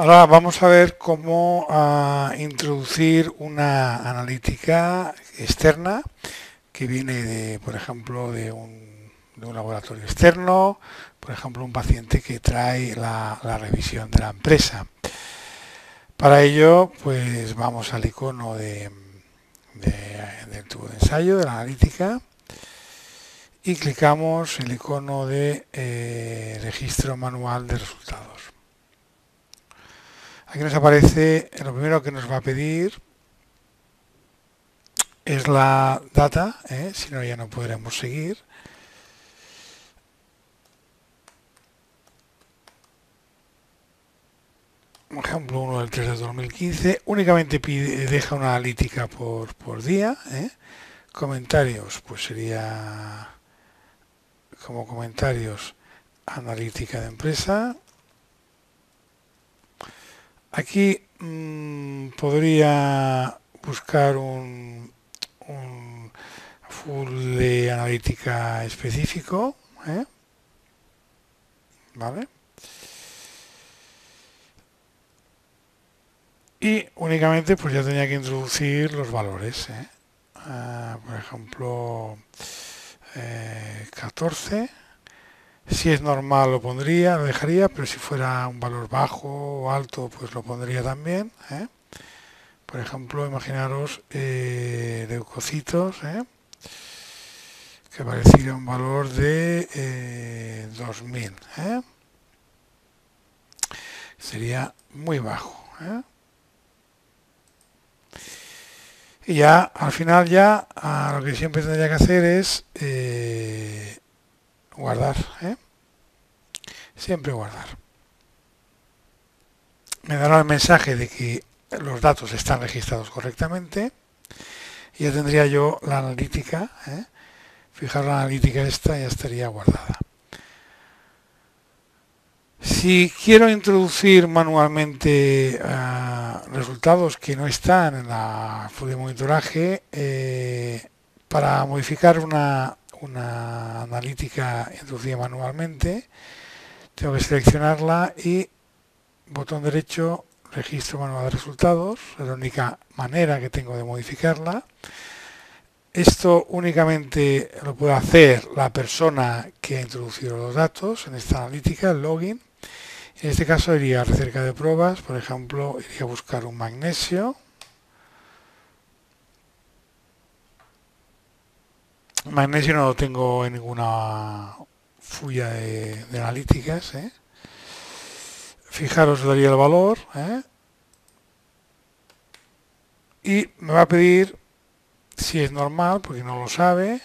Ahora vamos a ver cómo uh, introducir una analítica externa que viene de, por ejemplo, de un, laboratorio externo, por ejemplo, un paciente que trae la, revisión de la empresa. Para ello, pues vamos al icono de, de, del tubo de ensayo, de la analítica, y clicamos el icono de eh, registro manual de resultados. Aquí nos aparece, lo primero que nos va a pedir es la data, ¿eh? si no ya no podremos seguir. Por ejemplo, uno del 3 de 2015, únicamente deja una analítica por, por día. ¿eh? Comentarios, pues sería como comentarios analítica de empresa. Aquí mmm, podría buscar un, un, full de analítica específico. ¿eh? ¿Vale? Y únicamente pues ya tenía que introducir los valores. ¿eh? Uh, por ejemplo, eh, 14 si es normal lo pondría, lo dejaría, pero si fuera un valor bajo o alto, pues lo pondría también. ¿eh? Por ejemplo, imaginaros eh, leucocitos, ¿eh? que pareciera un valor de 2000. ¿eh? Sería muy bajo. ¿eh? Y ya, al final ya, lo que siempre tendría que hacer es eh, guardar, ¿eh? siempre guardar. Me dará el mensaje de que los datos están registrados correctamente y ya tendría yo la analítica, ¿eh? fijar la analítica esta ya estaría guardada. Si quiero introducir manualmente uh, resultados que no están en la full de monitoraje, eh, para modificar una, una analítica introducida manualmente, tengo que seleccionarla y botón derecho, registro manual de resultados, es la única manera que tengo de modificarla. Esto únicamente lo puede hacer la persona que ha introducido los datos en esta analítica, el login. En este caso iría a recerca de pruebas, por ejemplo, iría a buscar un magnesio, Magnesio no lo tengo en ninguna fulla de, analíticas. ¿eh? Fijaros, daría el valor. ¿eh? Y me va a pedir si es normal, porque no lo sabe,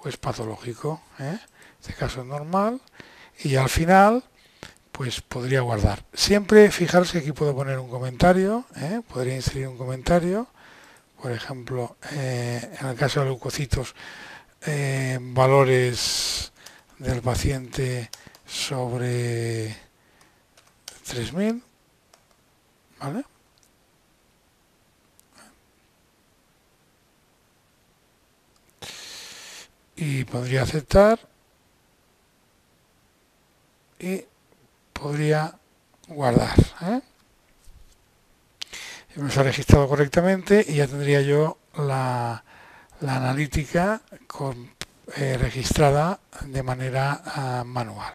o es patológico. ¿eh? En este caso es normal. Y al final, pues podría guardar. Siempre fijaros que aquí puedo poner un comentario. Podría inserir un comentario. Por ejemplo, en el caso de leucocitos, eh, valores del paciente sobre 3000 ¿vale? y podría aceptar y podría guardar ¿eh? ha registrado correctamente y ya tendría yo la la analítica eh, registrada de manera uh, manual.